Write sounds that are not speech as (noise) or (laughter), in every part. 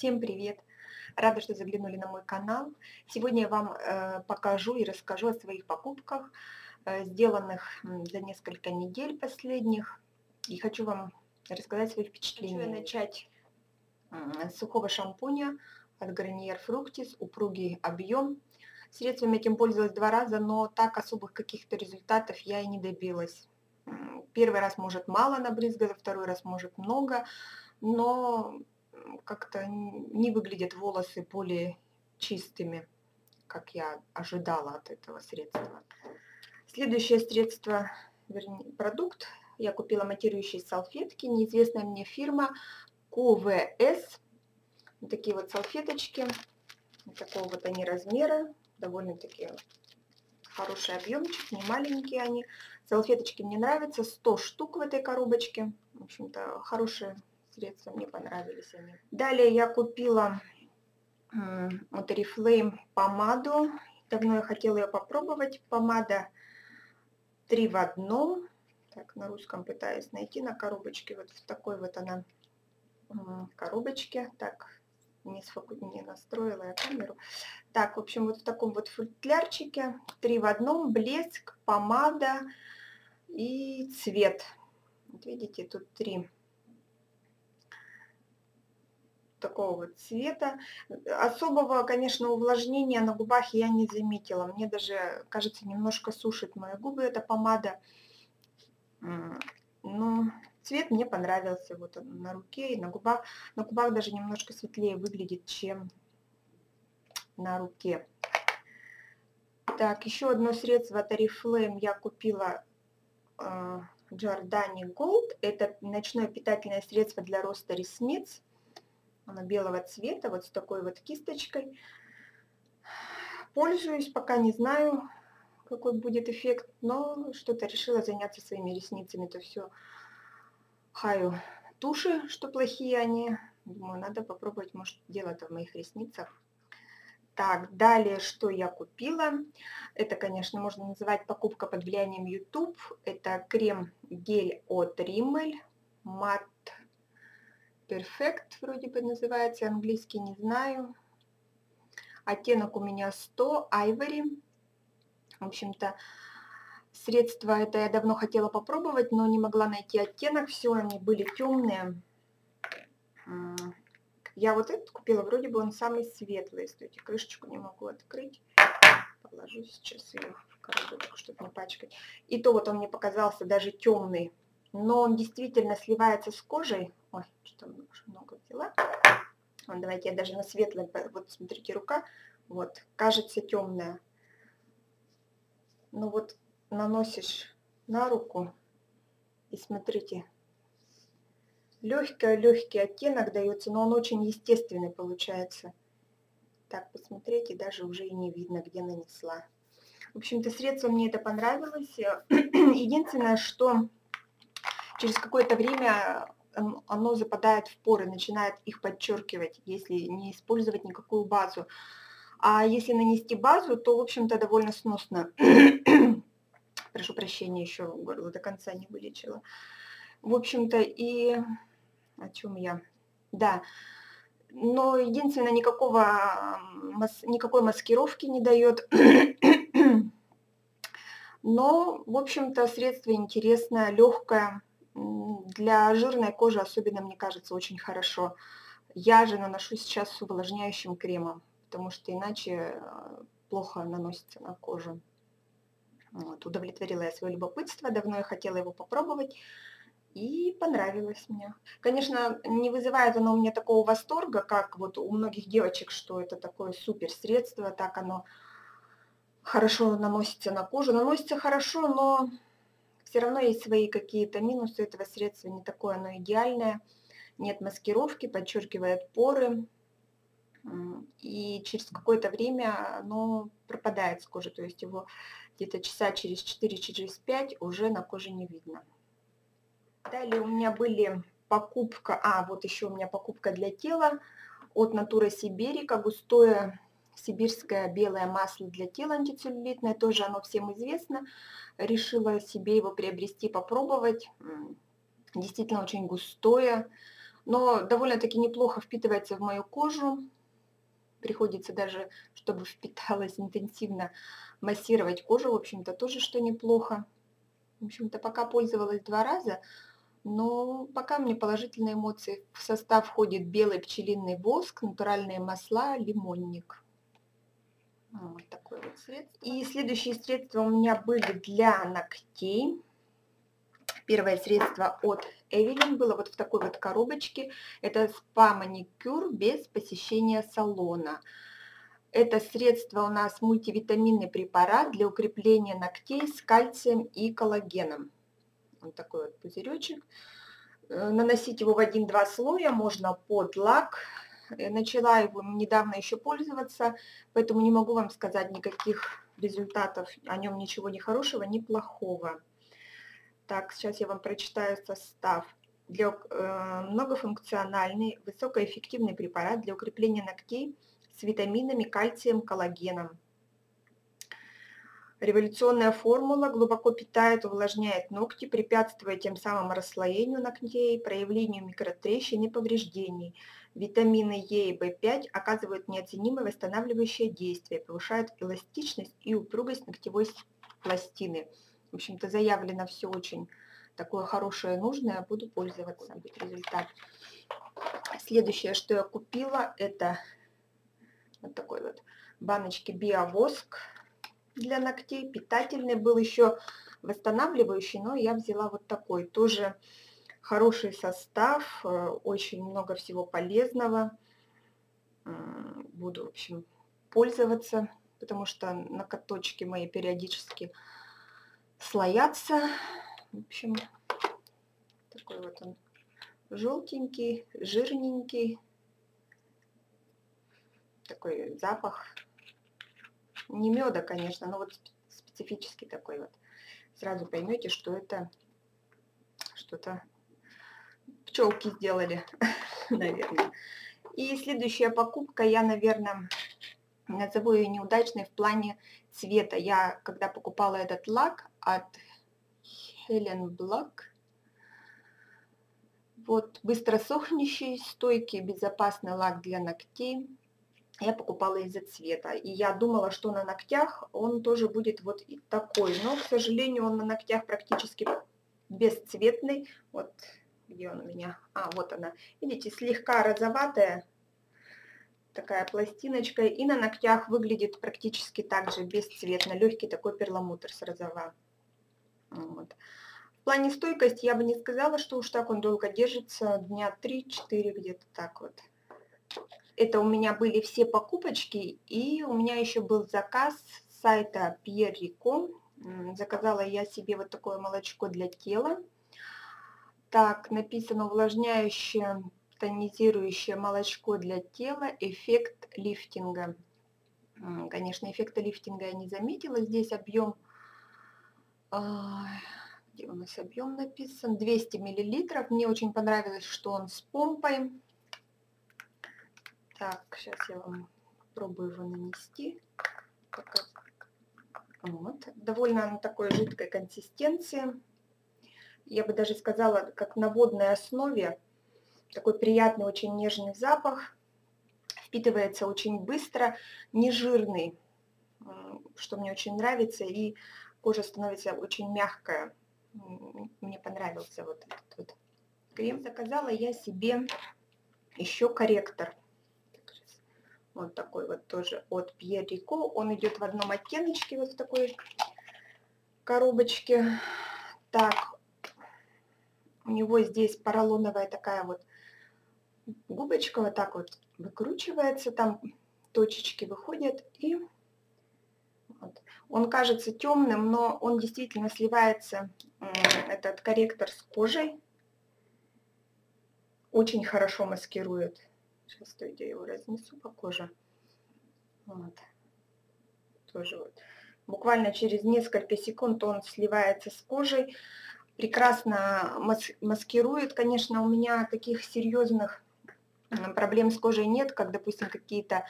Всем привет! Рада, что заглянули на мой канал. Сегодня я вам э, покажу и расскажу о своих покупках, э, сделанных за несколько недель последних. И хочу вам рассказать свои впечатления. Хочу начать э, с сухого шампуня от Garnier Fructis, упругий объем. Средством этим пользовалась два раза, но так особых каких-то результатов я и не добилась. Первый раз может мало набрызгать, второй раз может много, но как-то не выглядят волосы более чистыми, как я ожидала от этого средства. Следующее средство, вернее, продукт, я купила матирующие салфетки, неизвестная мне фирма QVS. Вот такие вот салфеточки, вот такого вот они размера, довольно-таки хороший объемчик, не маленькие они. Салфеточки мне нравятся, 100 штук в этой коробочке. В общем-то, хорошие средства, мне понравились они. Далее я купила вот Oriflame помаду. Давно я хотела ее попробовать. Помада 3 в одном. Так, на русском пытаюсь найти на коробочке. Вот в такой вот она коробочке. Так, не, сфоку... не настроила я камеру. Так, в общем, вот в таком вот футлярчике. Три в одном. Блеск, помада и цвет. Вот видите, тут три такого вот цвета. Особого, конечно, увлажнения на губах я не заметила. Мне даже, кажется, немножко сушит мои губы эта помада. Но цвет мне понравился. Вот он на руке и на губах. На губах даже немножко светлее выглядит, чем на руке. Так, еще одно средство от Oriflame я купила э, Giordani Gold. Это ночное питательное средство для роста ресниц. Она белого цвета, вот с такой вот кисточкой. Пользуюсь, пока не знаю, какой будет эффект, но что-то решила заняться своими ресницами. Это все хаю туши, что плохие они. Думаю, надо попробовать, может, дело-то в моих ресницах. Так, далее, что я купила. Это, конечно, можно называть покупка под влиянием YouTube. Это крем-гель от Rimmel. Мат Perfect вроде бы называется, английский не знаю. Оттенок у меня 100, Ivory. В общем-то, средства это я давно хотела попробовать, но не могла найти оттенок. Все они были темные. Я вот этот купила, вроде бы он самый светлый. Стойте, крышечку не могу открыть. Положу сейчас ее в коробочку, чтобы не пачкать. И то вот он мне показался даже темный. Но он действительно сливается с кожей. Ой, что-то много взяла. Вот, давайте я даже на светлый, вот смотрите, рука, вот, кажется темная. Ну вот наносишь на руку и смотрите, легкий-легкий оттенок дается, но он очень естественный получается. Так, посмотрите, даже уже и не видно, где нанесла. В общем-то, средство мне это понравилось. (clears throat) Единственное, что через какое-то время оно западает в поры, начинает их подчеркивать, если не использовать никакую базу. А если нанести базу, то, в общем-то, довольно сносно. (clears throat) Прошу прощения, еще горло до конца не вылечила. В общем-то, и о чем я? Да. Но единственное, никакого, никакой маскировки не дает. (clears throat) Но, в общем-то, средство интересное, легкое для жирной кожи особенно, мне кажется, очень хорошо. Я же наношу сейчас с увлажняющим кремом, потому что иначе э, плохо наносится на кожу. Вот, удовлетворила я свое любопытство, давно я хотела его попробовать, и понравилось мне. Конечно, не вызывает оно у меня такого восторга, как вот у многих девочек, что это такое супер средство, так оно хорошо наносится на кожу. Наносится хорошо, но все равно есть свои какие-то минусы этого средства, не такое оно идеальное. Нет маскировки, подчеркивает поры. И через какое-то время оно пропадает с кожи, то есть его где-то часа через 4, через 5 уже на коже не видно. Далее у меня были покупка, а вот еще у меня покупка для тела от Natura Сиберика, густое сибирское белое масло для тела антицеллюлитное, тоже оно всем известно. Решила себе его приобрести, попробовать. Действительно очень густое, но довольно-таки неплохо впитывается в мою кожу. Приходится даже, чтобы впиталась интенсивно, массировать кожу, в общем-то, тоже что неплохо. В общем-то, пока пользовалась два раза, но пока мне положительные эмоции. В состав входит белый пчелиный воск, натуральные масла, лимонник. Вот такое вот средство. И следующие средства у меня были для ногтей. Первое средство от Эвелин было вот в такой вот коробочке. Это спа-маникюр без посещения салона. Это средство у нас мультивитаминный препарат для укрепления ногтей с кальцием и коллагеном. Вот такой вот пузыречек. Э, наносить его в один-два слоя можно под лак. Э, начала его недавно еще пользоваться, поэтому не могу вам сказать никаких результатов, о нем ничего ни хорошего, ни плохого. Так, сейчас я вам прочитаю состав. Для, э, многофункциональный, высокоэффективный препарат для укрепления ногтей с витаминами, кальцием, коллагеном. Революционная формула глубоко питает, увлажняет ногти, препятствуя тем самым расслоению ногтей, проявлению микротрещин и повреждений. Витамины Е и В5 оказывают неоценимое восстанавливающее действие, повышают эластичность и упругость ногтевой пластины. В общем-то, заявлено все очень такое хорошее, нужное. Буду пользоваться. Будет результат. Следующее, что я купила, это вот такой вот баночки биовоск для ногтей. Питательный был еще восстанавливающий, но я взяла вот такой. Тоже хороший состав, э, очень много всего полезного. Буду, в общем, пользоваться, потому что ноготочки мои периодически слоятся. В общем, такой вот он желтенький, жирненький. Такой запах не меда, конечно, но вот специфический такой вот. Сразу поймете, что это что-то пчелки сделали, (laughs) наверное. И следующая покупка, я, наверное, назову ее неудачной в плане цвета. Я, когда покупала этот лак от Helen Black, вот быстро сохнущий, стойкий, безопасный лак для ногтей я покупала из-за цвета. И я думала, что на ногтях он тоже будет вот такой. Но, к сожалению, он на ногтях практически бесцветный. Вот где он у меня? А, вот она. Видите, слегка розоватая такая пластиночка. И на ногтях выглядит практически так же бесцветно. Легкий такой перламутр с розова. Вот. В плане стойкости я бы не сказала, что уж так он долго держится. Дня 3-4 где-то так вот это у меня были все покупочки, и у меня еще был заказ с сайта Pierre Rico. Заказала я себе вот такое молочко для тела. Так, написано увлажняющее, тонизирующее молочко для тела, эффект лифтинга. Конечно, эффекта лифтинга я не заметила. Здесь объем, а, где у нас объем написан, 200 миллилитров. Мне очень понравилось, что он с помпой. Так, сейчас я вам попробую его нанести. Вот. Довольно на такой жидкой консистенции. Я бы даже сказала, как на водной основе. Такой приятный, очень нежный запах. Впитывается очень быстро, не жирный, что мне очень нравится. И кожа становится очень мягкая. Мне понравился вот этот вот крем. Заказала я себе еще корректор вот такой вот тоже от Pierre Rico. Он идет в одном оттеночке, вот в такой коробочке. Так, у него здесь поролоновая такая вот губочка, вот так вот выкручивается, там точечки выходят, и вот. он кажется темным, но он действительно сливается, этот корректор с кожей, очень хорошо маскирует Сейчас стойте, я его разнесу по коже. Вот. Тоже вот. Буквально через несколько секунд он сливается с кожей. Прекрасно мас маскирует. Конечно, у меня таких серьезных проблем с кожей нет, как, допустим, какие-то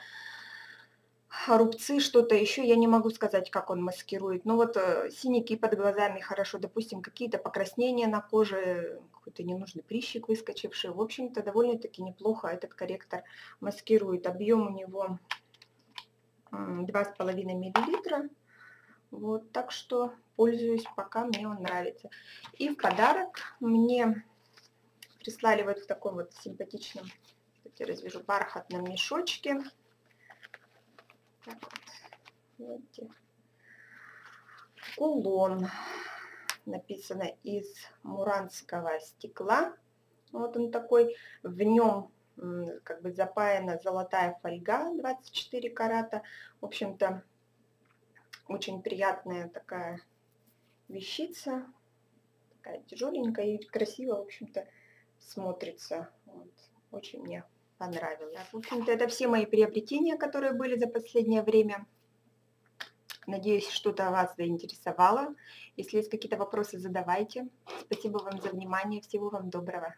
рубцы, что-то еще, я не могу сказать, как он маскирует. Но вот э, синяки под глазами хорошо, допустим, какие-то покраснения на коже, какой-то ненужный прыщик выскочивший. В общем-то, довольно-таки неплохо этот корректор маскирует. Объем у него 2,5 миллилитра. Вот, так что пользуюсь, пока мне он нравится. И в подарок мне прислали вот в таком вот симпатичном, кстати, развяжу, бархатном мешочке. Так вот, видите. Кулон. Написано из муранского стекла. Вот он такой. В нем как бы запаяна золотая фольга 24 карата. В общем-то, очень приятная такая вещица. Такая тяжеленькая и красиво, в общем-то, смотрится. Вот. Очень мне понравилось. В общем-то, это все мои приобретения, которые были за последнее время. Надеюсь, что-то вас заинтересовало. Если есть какие-то вопросы, задавайте. Спасибо вам за внимание. Всего вам доброго.